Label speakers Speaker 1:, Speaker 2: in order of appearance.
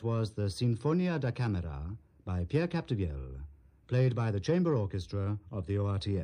Speaker 1: That was the Sinfonia da Camera by Pierre Capdevielle, played by the chamber orchestra of the ORTF.